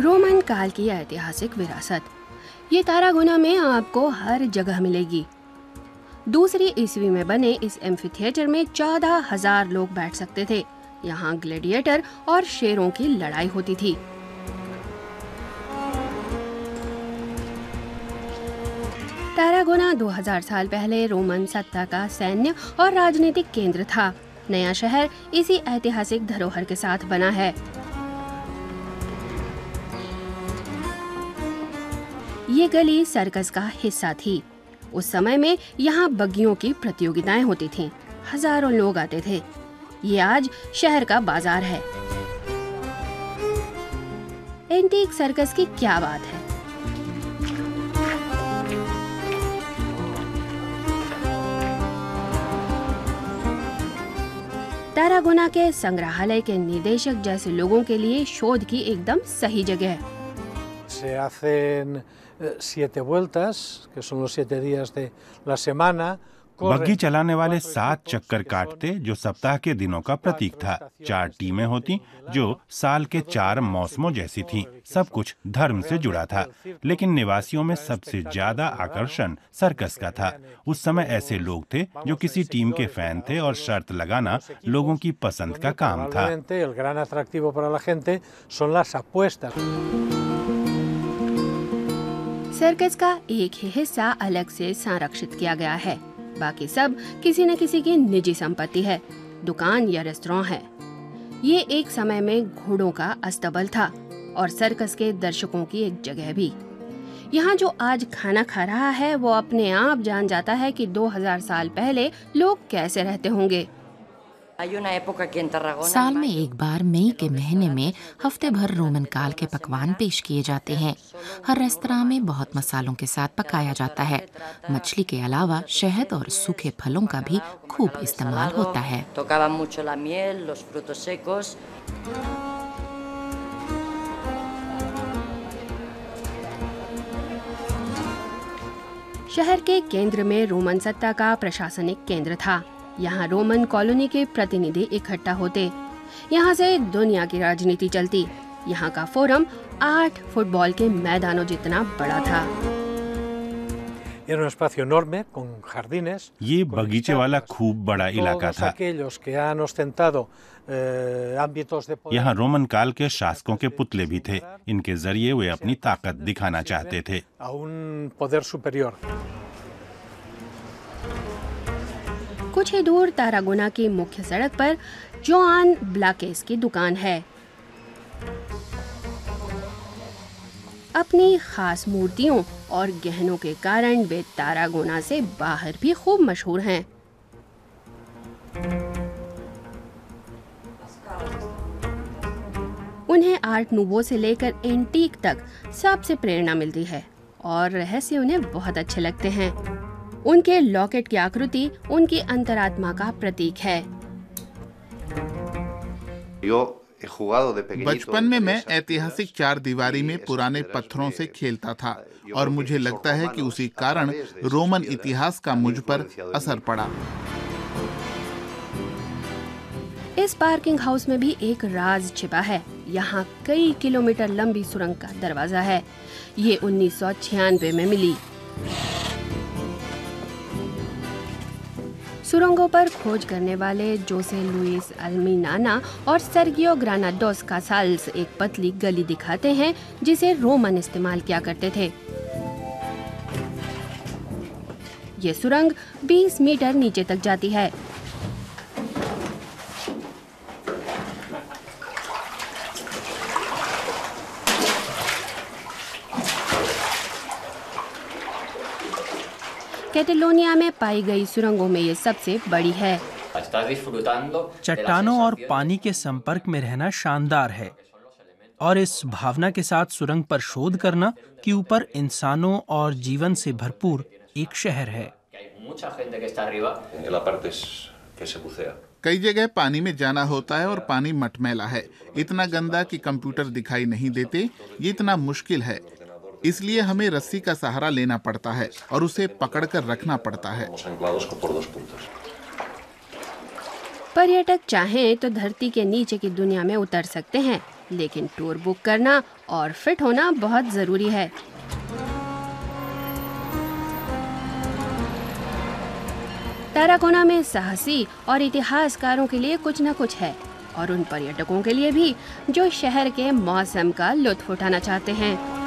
Roman काल की ऐतिहासिक विरासत। ये तारागुना में आपको हर जगह मिलेगी। दूसरी ईस्वी में बने इस एम्फी थिएटर में चौदह हज़ार लोग बैठ सकते थे। यहाँ ग्लेडिएटर और शेरों की लड़ाई होती थी। तारागोना 2000 साल पहले रोमन सत्ता का सैन्य और राजनीतिक केंद्र था। नया शहर इसी ऐतिहासिक धरोहर के साथ बना है। ये गली सर्कस का हिस्सा थी। उस समय में यहाँ बग्गियों की प्रतियोगिताएँ होती थीं। हज़ारों लोग आते थे। ये आज शहर का बाज़ार है। एंटीक सर्कस की क्या बात है? तारागुना के संग्रहालय के निदेशक जैसे लोगों के लिए शोध की एकदम सही जगह है। Siete vueltas, que son los siete días de la semana. बग्गी चलाने वाले सात चक्कर काटते जो सप्ताह के दिनों का प्रतीक था। चार टीमें होती जो साल के चार मौसमों जैसी थीं। सब कुछ धर्म से जुड़ा था लेकिन निवासियों में सबसे ज़्यादा आकर्षण सर्कस का था। उस समय ऐसे लोग थे जो किसी टीम के फ़ैन थे और शर्त लगाना लोगों की पसंद का काम था। सर्कस का एक ही हिस्सा अलग से संरक्षित किया गया है। बाकी सब किसी न किसी की निजी संपत्ति है, दुकान या रेस्टोरेंट है। ये एक समय में घोड़ों का अस्तबल था और सर्कस के दर्शकों की एक जगह भी। यहाँ जो आज खाना खा रहा है, वो अपने आप जान जाता है कि 2000 साल पहले लोग कैसे रहते होंगे। साल में एक बार मई के महीने में हफ़्ते भर रोमन काल के पकवान पेश किए जाते हैं। हर रेस्तरा में बहुत मसालों के साथ पकाया जाता है। मछली के अलावा शहद और सूखे फलों का भी खूब इस्तेमाल होता है. शहर के केंद्र में रोमन सत्ता का प्रशासनिक केंद्र था। यहाँ रोमन कॉलोनी के प्रतिनिधि इकट्ठा होते। यहाँ से दुनिया की राजनीति चलती। यहाँ का फोरम आठ फुटबॉल के मैदानों जितना बड़ा था. ये बगीचे वाला खूब बड़ा इलाका था। eh. यहाँ रोमन काल के शासकों के पुतले भी थे। इनके ज़रिए वे अपनी ताकत दिखाना चाहते थे। कुछ ही दूर तारागुना की मुख्य सड़क पर जोआन ब्लाकेस की दुकान है। अपनी खास मूर्तियों और गहनों के कारण वे तारागुना से बाहर भी खूब मशहूर हैं। उन्हें आर्ट नूवो से लेकर एंटीक तक सबसे प्रेरणा मिलती है और रहस्य उन्हें बहुत अच्छे लगते हैं। उनके लॉकेट की आकृति उनकी अंतरात्मा का प्रतीक है. बचपन में मैं ऐतिहासिक चार दीवारी में पुराने पत्थरों से खेलता था और मुझे लगता है कि उसी कारण रोमन इतिहास का मुझ पर असर पड़ा। इस पार्किंग हाउस में भी एक राज छिपा है। यहाँ कई किलोमीटर लंबी सुरंग का दरवाज़ा है। ये उन्नीस सौ छियानबे में मिली। सुरंगों पर खोज करने वाले जोसे लुइस अल्मीनाना और सर्गियो ग्रानाडोस कासाल्स एक पतली गली दिखाते हैं, जिसे रोमन इस्तेमाल किया करते थे। ये सुरंग 20 मीटर नीचे तक जाती है। कैटेलोनिया में पाई गई सुरंगों में ये सबसे बड़ी है। चट्टानों और पानी के संपर्क में रहना शानदार है और इस भावना के साथ सुरंग पर शोध करना कि ऊपर इंसानों और जीवन से भरपूर एक शहर है. कई जगह पानी में जाना होता है और पानी मटमैला है। इतना गंदा कि कंप्यूटर दिखाई नहीं देते ये इतना मुश्किल है। इसलिए हमें रस्सी का सहारा लेना पड़ता है और उसे पकड़कर रखना पड़ता है. पर्यटक चाहें तो धरती के नीचे की दुनिया में उतर सकते हैं लेकिन टूर बुक करना और फिट होना बहुत ज़रूरी है। ताराकोना में साहसी और इतिहासकारों के लिए कुछ न कुछ है और उन पर्यटकों के लिए भी जो शहर के मौसम का लुत्फ उठाना चाहते हैं।